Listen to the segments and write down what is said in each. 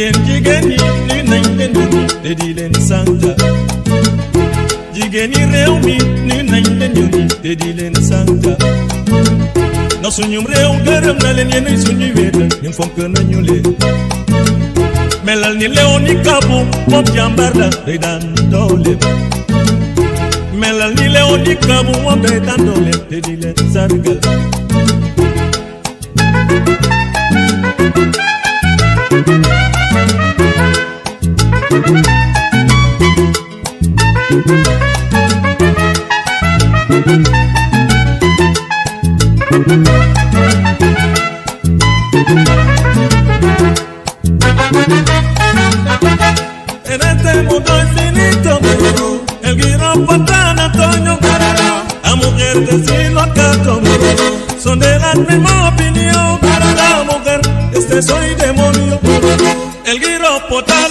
Yen jigeni ni nain den den de di len santa Jigeni reumi ni nain den den de di len santa Na sunyum reu garam na len yen sunyu weda yen fonk na nyule Melal ni leo ni kabu pop jambarda de dan dole Melal ni leo ni kabu pop de dan dole de di len sarga En este mundo infinito, el guiro portan Antonio Carrera. La mujer de Silo Cato, son de la misma opinión. La mujer, este soy demonio. El guiro portan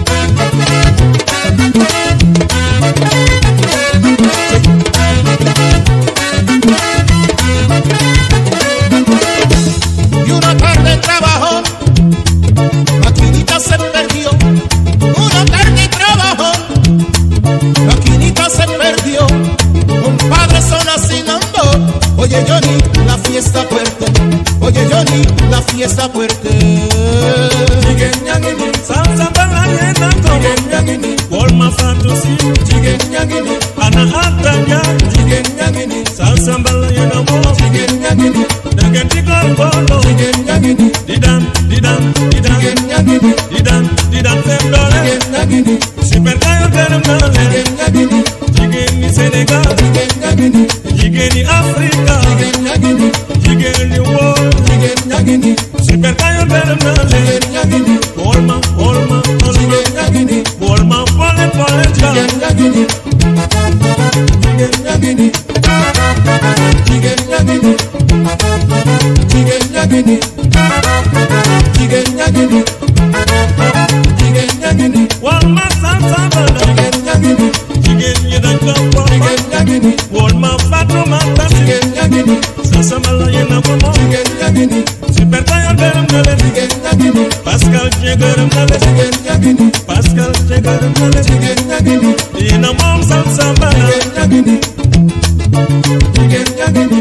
Oye Johnny, la fiesta fuerte. Oye Johnny, la fiesta fuerte. Nii salsa bala yéen a ko Jigéen ñaa ngi nii, wol ma fàttu si jigéen ñaa ngi nii, ana Anta Njaay jigéen ñaa ngi nii, salsa bala yéen a moom jigéen ñaa ngi nii, da ngeen di góorgóorlu jigéen ñaa ngi nii, di daan di daan di daan jigéen ñaa ngi nii, di daan di One more time, time, again, again, again, again, again, again, again, again, again, again, Pascal te gërëm na la Pascal te gërëm na la dina moom sam sambala jigéen